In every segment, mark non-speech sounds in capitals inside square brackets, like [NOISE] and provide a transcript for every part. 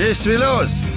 Nichts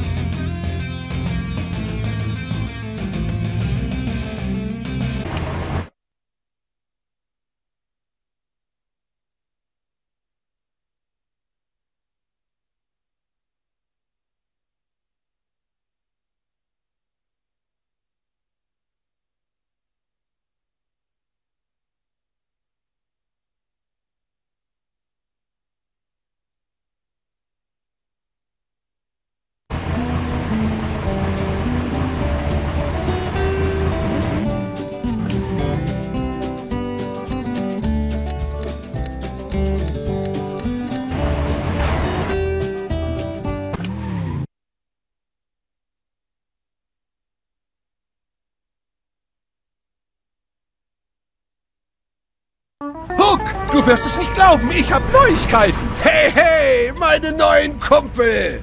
Huck, du wirst es nicht glauben, ich habe Neuigkeiten. Hey, hey, meine neuen Kumpel!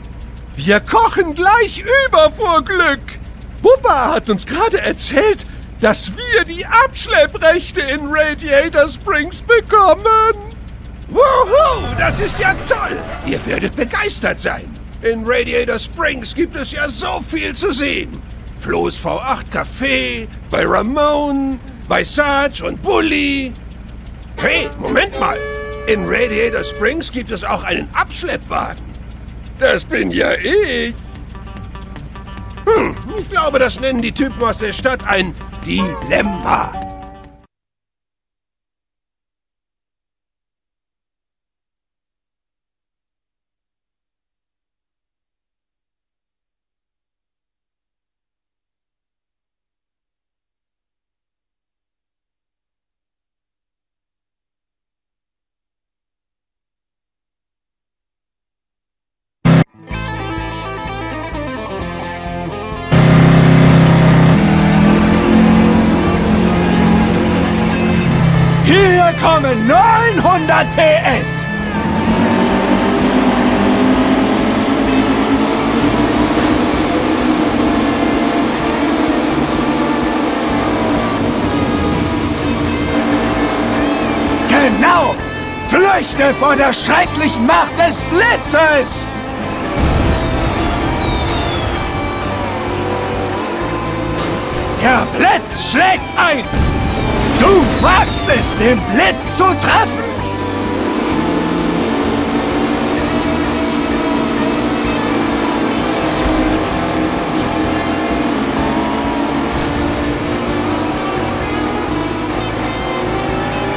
Wir kochen gleich über vor Glück. Bubba hat uns gerade erzählt, dass wir die Abschlepprechte in Radiator Springs bekommen. Wuhu, das ist ja toll! Ihr werdet begeistert sein. In Radiator Springs gibt es ja so viel zu sehen. Flo's V8 Café, bei Ramon, bei Sarge und Bully. Hey, Moment mal. In Radiator Springs gibt es auch einen Abschleppwagen. Das bin ja ich. Hm, ich glaube, das nennen die Typen aus der Stadt ein Dilemma. Hier kommen 900 PS! Genau! Flüchte vor der schrecklichen Macht des Blitzes! Der Blitz schlägt ein! Du wagst es, den Blitz zu treffen!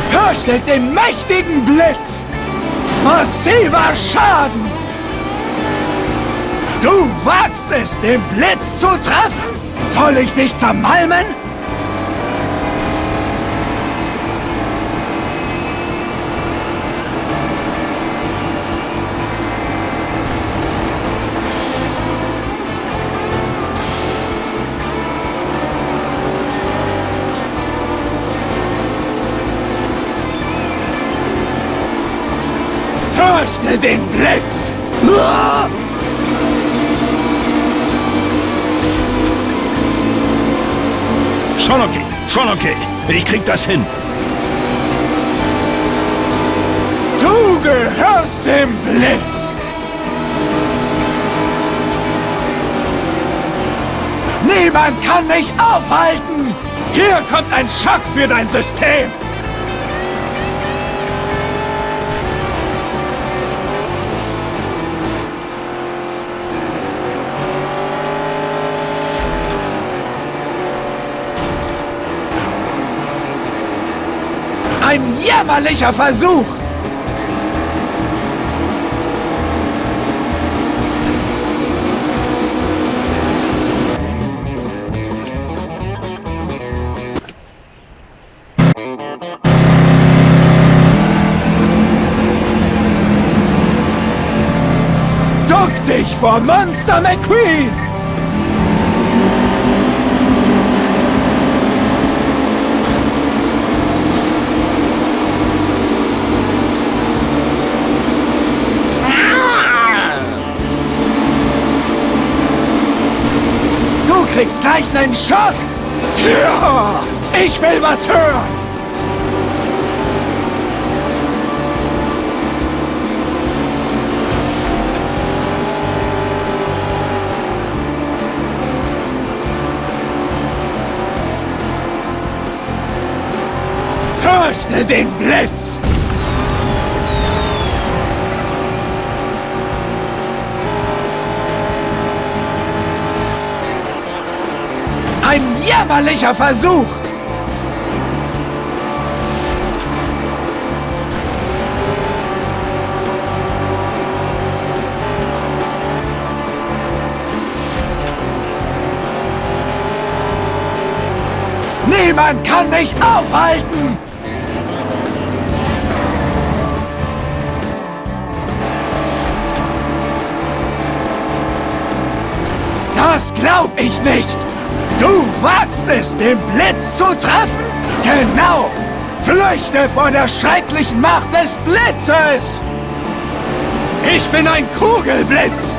Fürchtet den mächtigen Blitz! Massiver Schaden! Du wagst es, den Blitz zu treffen? Soll ich dich zermalmen? Den Blitz! Schon okay, schon okay. Ich krieg das hin. Du gehörst dem Blitz! Niemand kann mich aufhalten! Hier kommt ein Schock für dein System! Ein jämmerlicher Versuch! Duck dich vor Monster McQueen! kriegst gleich einen Schock! Ja! Ich will was hören! Fürchte den Blitz! Jämmerlicher Versuch! Niemand kann mich aufhalten! Das glaub ich nicht! Du wagst es, den Blitz zu treffen? Genau! Flüchte vor der schrecklichen Macht des Blitzes! Ich bin ein Kugelblitz!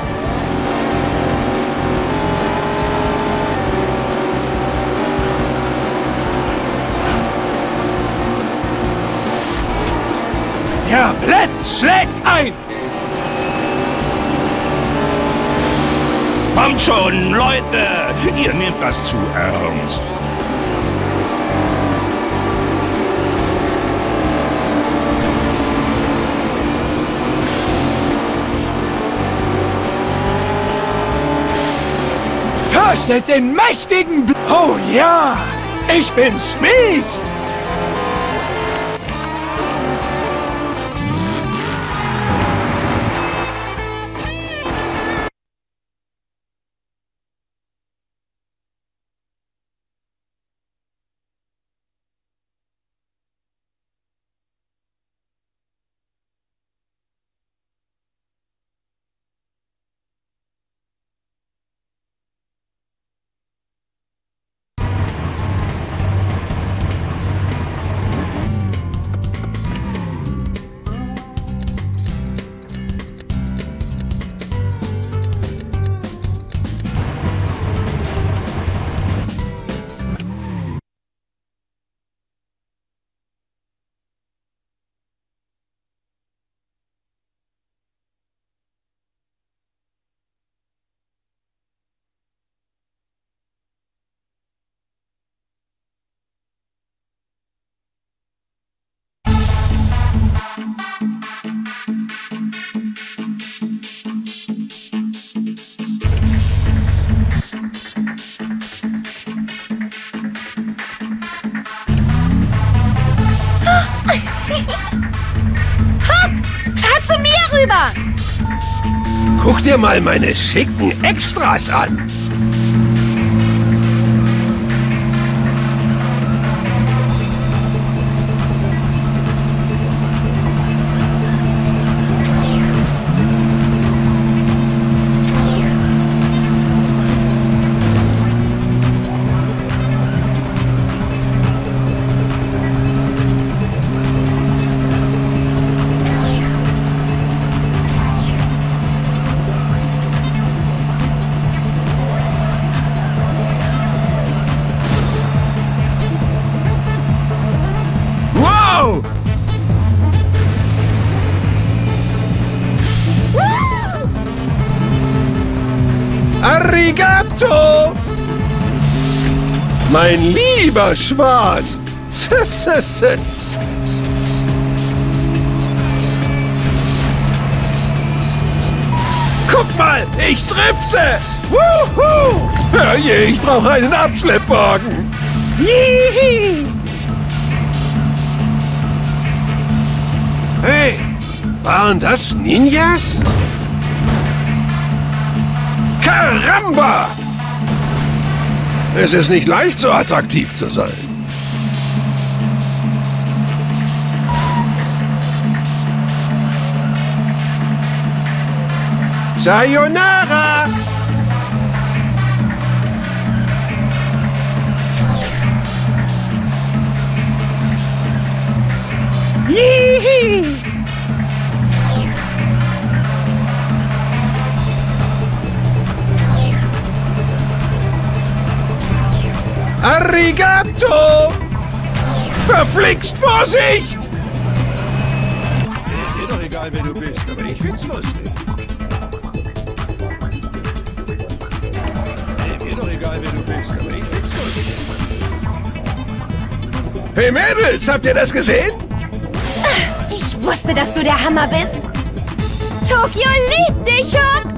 Der Blitz schlägt ein! Kommt schon, Leute! Ihr nehmt das zu ernst. Fürchtet den mächtigen Bl Oh ja! Ich bin Speed! Dir mal meine schicken Extras an. Arigato! Mein lieber Schwan! [LAUGHS] Guck mal, ich drifte! Wuhu! Herrje, ich brauche einen Abschleppwagen! Jihi! Hey, waren das Ninjas? Caramba! Es ist nicht leicht, so attraktiv zu sein. Sayonara! Jihi! Arigato! Verflixt Vorsicht! Mir doch egal, wer du bist, aber ich find's lustig. Mir doch egal, wer du bist, aber ich find's lustig. Hey Mädels, habt ihr das gesehen? Ich wusste, dass du der Hammer bist. Tokio liebt dich, Hook.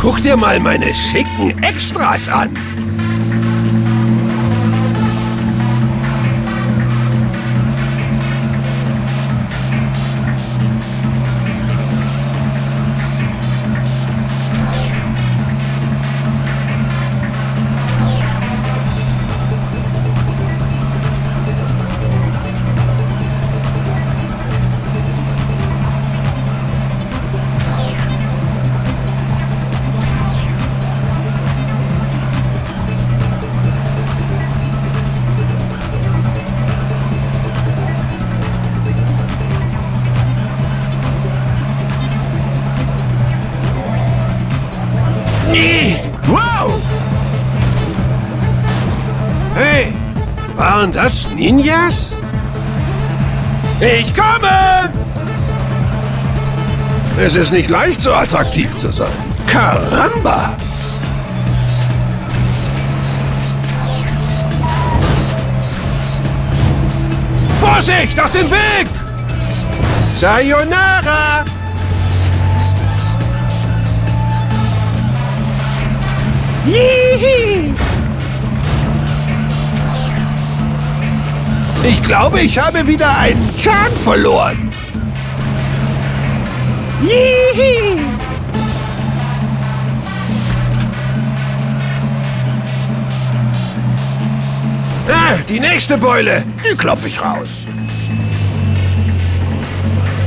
Guck dir mal meine schicken Extras an. Ninjas? Ich komme! Es ist nicht leicht, so attraktiv zu sein. Caramba! Vorsicht, aus dem Weg! Sayonara! Jihi! Ich glaube, ich habe wieder einen Kahn verloren. Jihi! Ah, die nächste Beule. Die klopfe ich raus.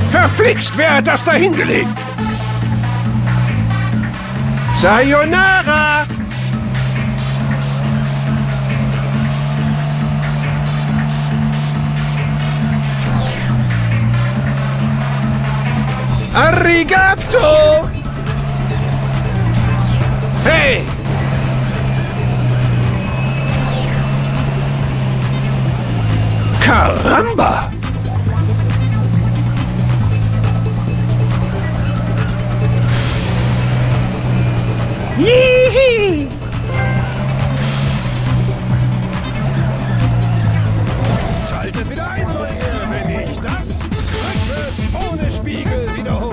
Verflixt, wer hat das da hingelegt? Sayonara! Arigato! Hey! Caramba! Jihi!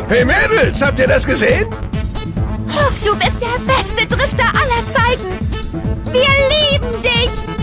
Hey Mädels, habt ihr das gesehen? Hook, du bist der beste Drifter aller Zeiten. Wir lieben dich.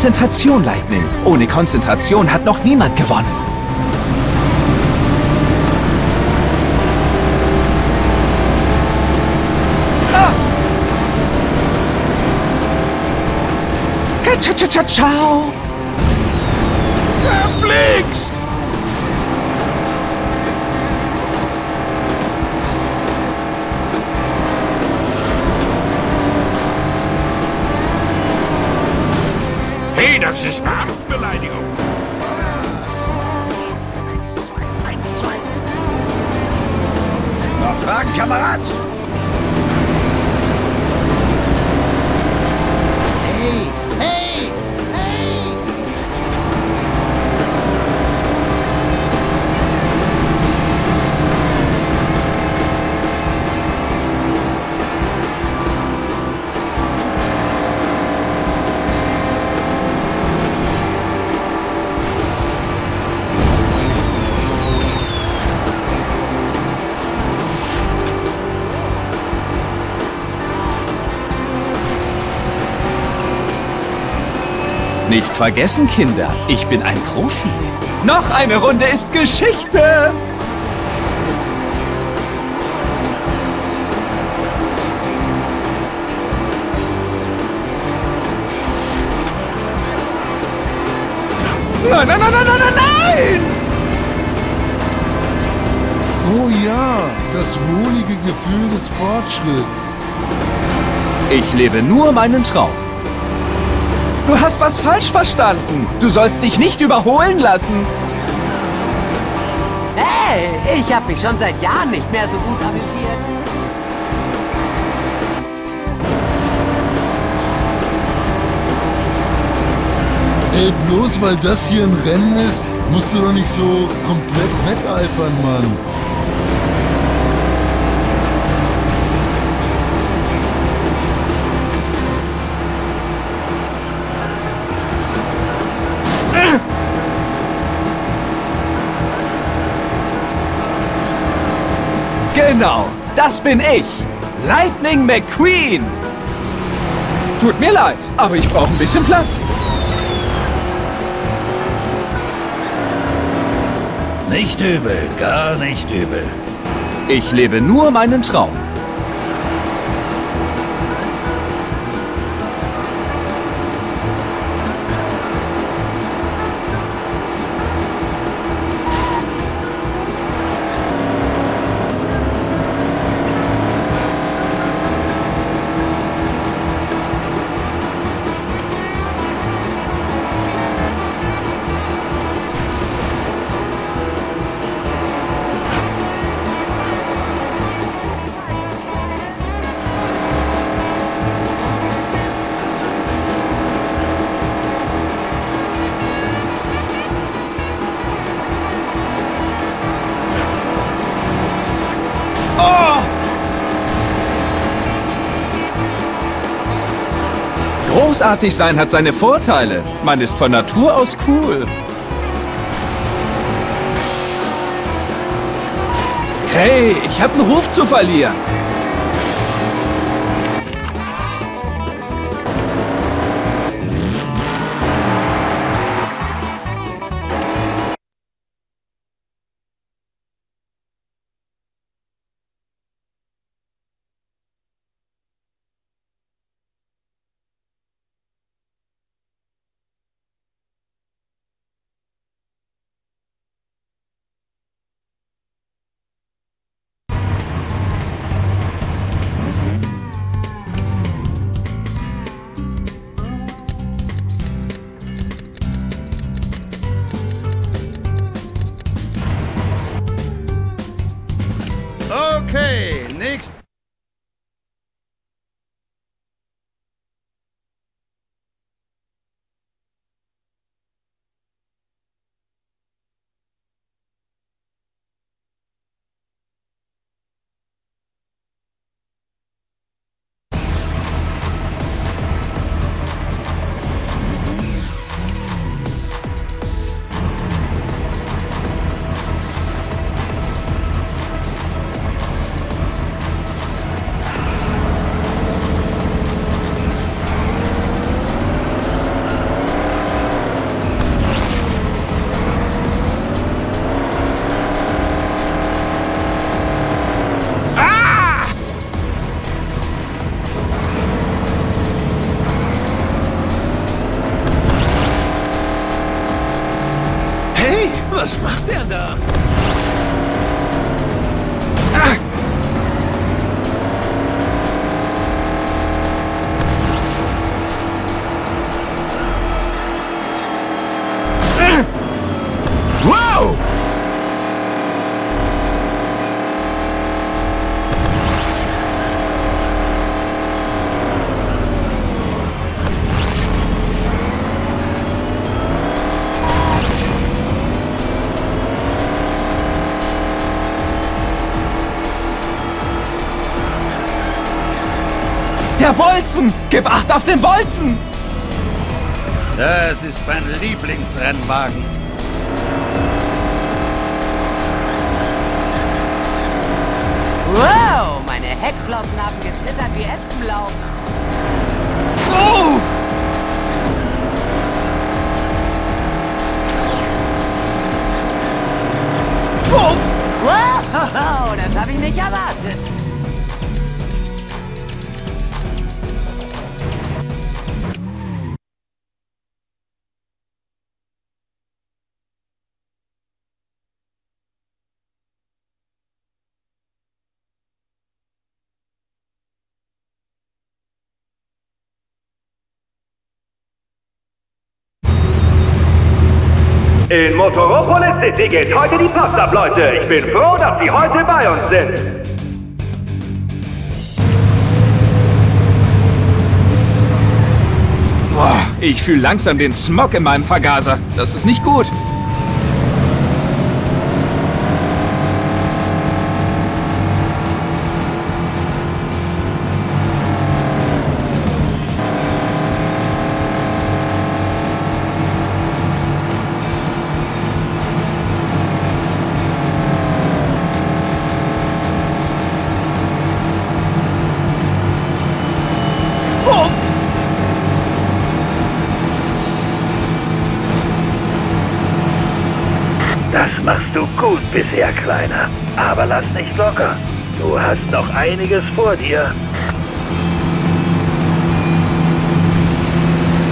Konzentration, Lightning. Ohne Konzentration hat noch niemand gewonnen. Ah! Ciao, ciao, ciao, ciao. Das ist Beamtenbeleidigung. Noch Fragen, Kamerad? Nicht vergessen, Kinder, ich bin ein Profi. Noch eine Runde ist Geschichte. Nein, nein, nein, nein, nein, nein, nein! Oh ja, das wohlige Gefühl des Fortschritts. Ich lebe nur meinen Traum. Du hast was falsch verstanden. Du sollst dich nicht überholen lassen. Hey, ich habe mich schon seit Jahren nicht mehr so gut amüsiert. Ey, bloß weil das hier ein Rennen ist, musst du doch nicht so komplett wetteifern, Mann. Genau, das bin ich. Lightning McQueen. Tut mir leid, aber ich brauche ein bisschen Platz. Nicht übel, gar nicht übel. Ich lebe nur meinen Traum. Großartig sein hat seine Vorteile. Man ist von Natur aus cool. Hey, ich habe einen Ruf zu verlieren. Bolzen! Gib Acht auf den Bolzen! Das ist mein Lieblingsrennwagen. Wow, meine Heckflossen haben gezittert wie Espenlaub. Ruf! Wow, [LAUGHS] das habe ich nicht erwartet. In Motoropolis City geht heute die Post ab, Leute. Ich bin froh, dass Sie heute bei uns sind. Boah, ich fühle langsam den Smog in meinem Vergaser. Das ist nicht gut. Lass nicht locker. Du hast noch einiges vor dir.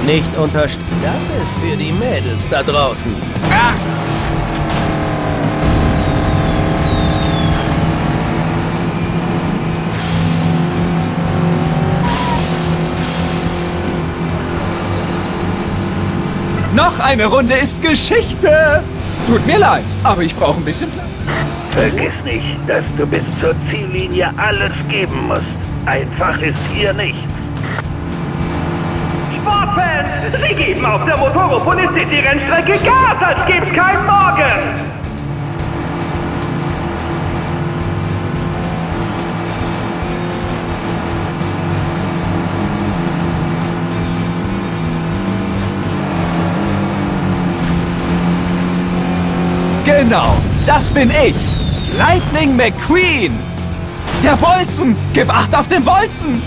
Nicht unterst... Das ist für die Mädels da draußen. Noch eine Runde ist Geschichte. Tut mir leid, aber ich brauche ein bisschen Platz. Vergiss nicht, dass du bis zur Ziellinie alles geben musst. Einfach ist hier nichts. Sportfans, sie geben auf der Motoropolis City Rennstrecke Gas, als gibt's keinen Morgen. Genau, das bin ich. Lightning McQueen. Der Bolzen. Gib Acht auf den Bolzen.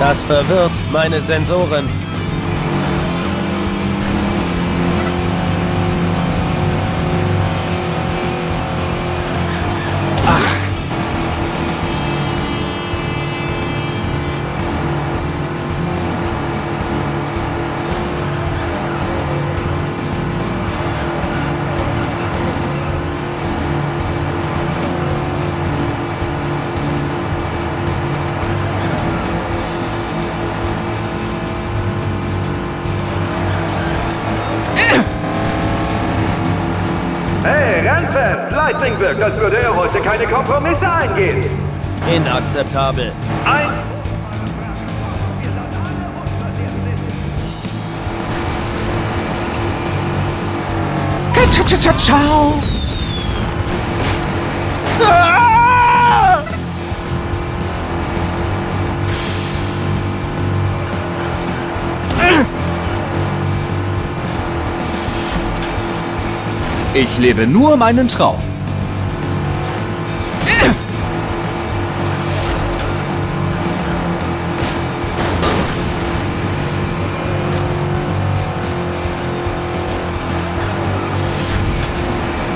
Das verwirrt meine Sensoren. Lightning wirkt, als würde er heute keine Kompromisse eingehen. Inakzeptabel. Ein Ciao. Ich lebe nur meinen Traum.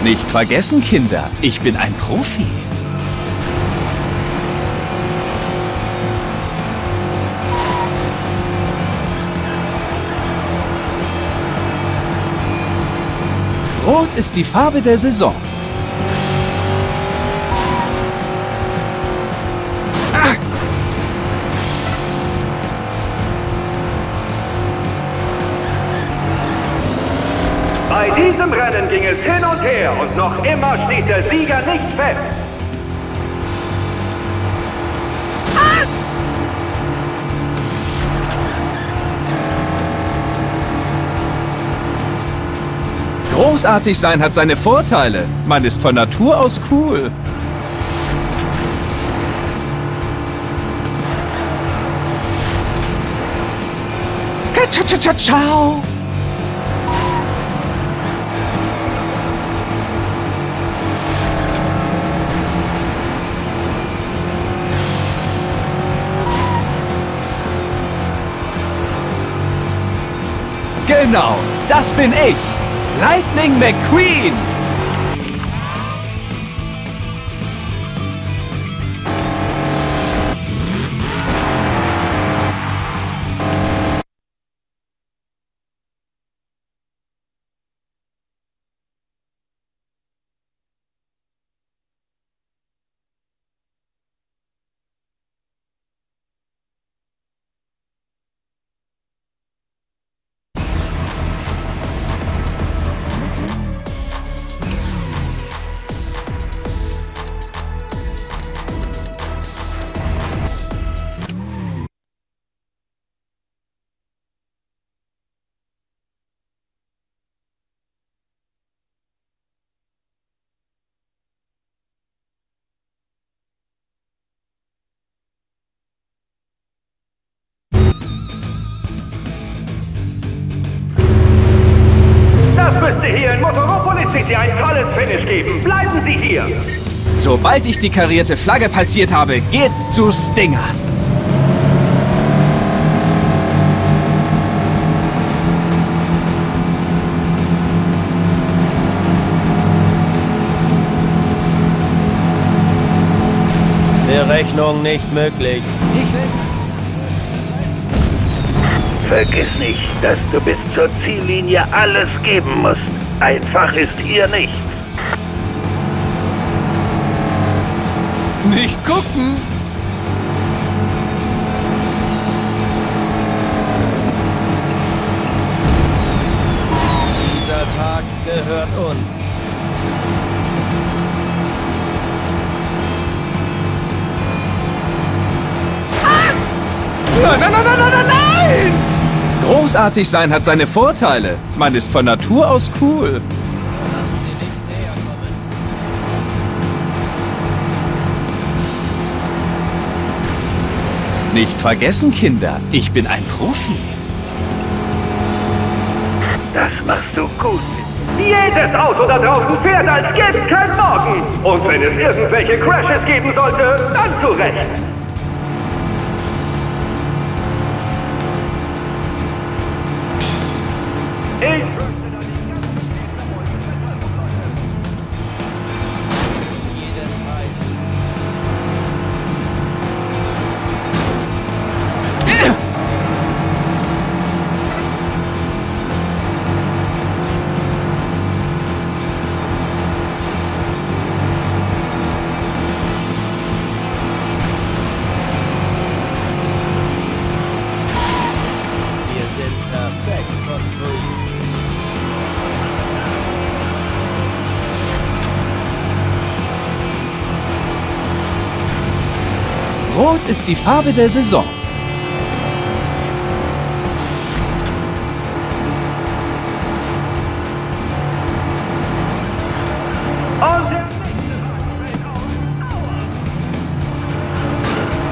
Nicht vergessen, Kinder, ich bin ein Profi. Rot ist die Farbe der Saison. Bei diesem Rennen ging es hin und her und noch immer steht der Sieger nicht fest. Großartig sein hat seine Vorteile. Man ist von Natur aus cool. Ciao. Genau, das bin ich. Lightning McQueen. 4. Sobald ich die karierte Flagge passiert habe, geht's zu Stinger. Berechnung nicht möglich. Ich will Vergiss nicht, dass du bis zur Ziellinie alles geben musst. Einfach ist hier nicht. Nicht gucken! Dieser Tag gehört uns. Nein, nein, nein, nein, nein, nein, nein! Großartig sein hat seine Vorteile. Man ist von Natur aus cool. Nicht vergessen, Kinder, ich bin ein Profi. Das machst du gut. Jedes Auto da draußen fährt, als gäbe es kein Morgen. Und wenn es irgendwelche Crashes geben sollte, dann zu Rot ist die Farbe der Saison.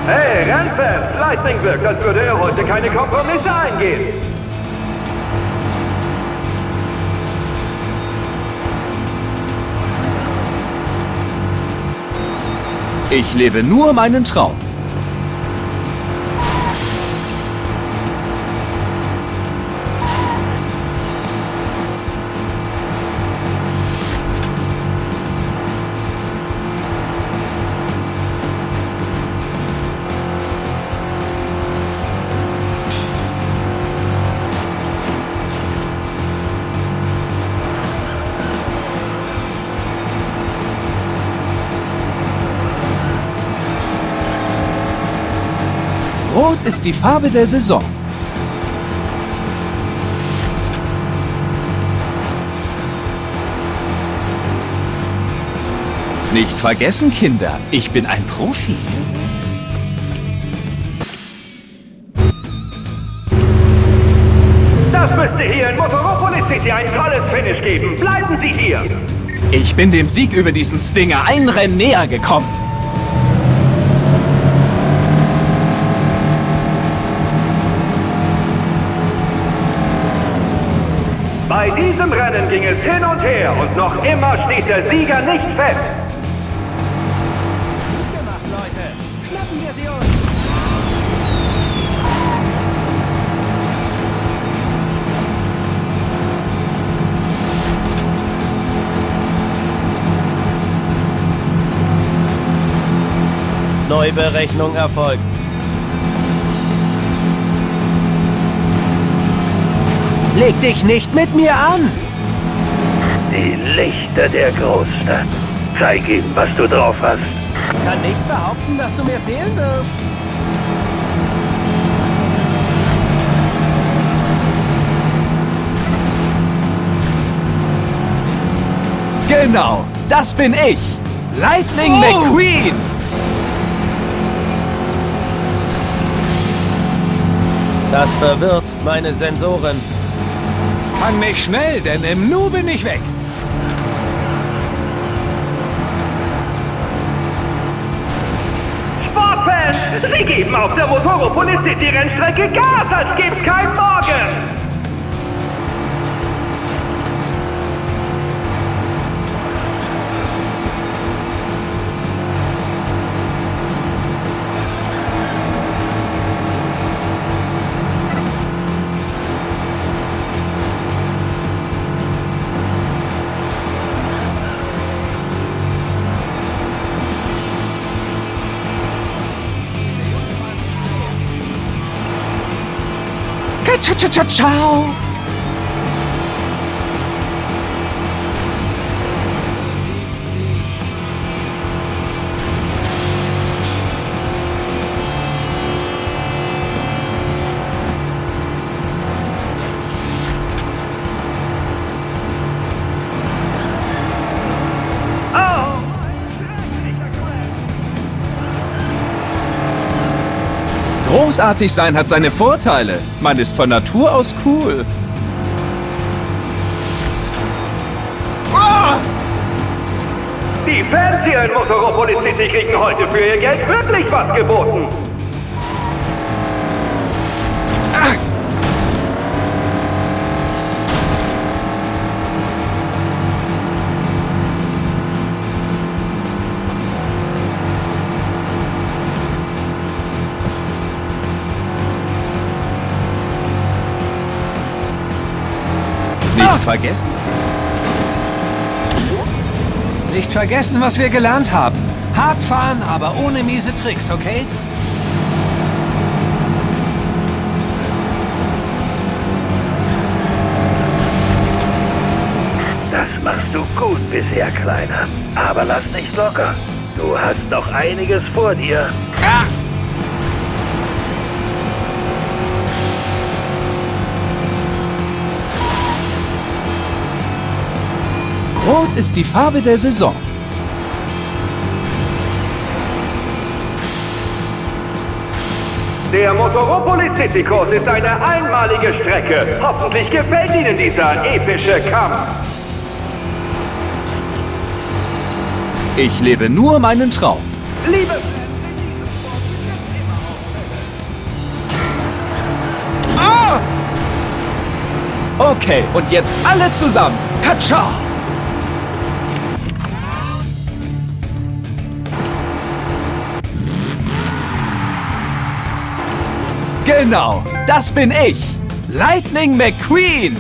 Hey, Rennfans! Lightning wirkt, als würde er heute keine Kompromisse eingehen. Ich lebe nur meinen Traum. Rot ist die Farbe der Saison. Nicht vergessen, Kinder, ich bin ein Profi. Das müsste hier in Motoropolis City ein tolles Finish geben. Bleiben Sie hier. Ich bin dem Sieg über diesen Stinger ein Rennen näher gekommen. Bei diesem Rennen ging es hin und her und noch immer steht der Sieger nicht fest. Gemacht, Leute. Schnappen wir sie uns. Neuberechnung erfolgt. Leg dich nicht mit mir an! Die Lichter der Großstadt. Zeig ihm, was du drauf hast. Kann nicht behaupten, dass du mir fehlen wirst. Genau, das bin ich. Lightning Oh! McQueen. Das verwirrt meine Sensoren. Fang mich schnell, denn im Nu bin ich weg. Sportfans, Sie geben auf der Motoropoli City Rennstrecke Gas, als gibt's kein Morgen. Ciao. Großartig sein hat seine Vorteile. Man ist von Natur aus cool. die Fans hier in Motoropoli City kriegen heute für ihr Geld wirklich was geboten. Vergessen. Nicht vergessen, was wir gelernt haben. Hart fahren, aber ohne miese Tricks, okay? Das machst du gut bisher, Kleiner. Aber lass nicht locker. Du hast noch einiges vor dir. Rot ist die Farbe der Saison. Der Motoropoli City Kurs ist eine einmalige Strecke. Hoffentlich gefällt Ihnen dieser epische Kampf. Ich lebe nur meinen Traum. Liebe Okay, und jetzt alle zusammen. Katschau! Genau, das bin ich. Lightning McQueen.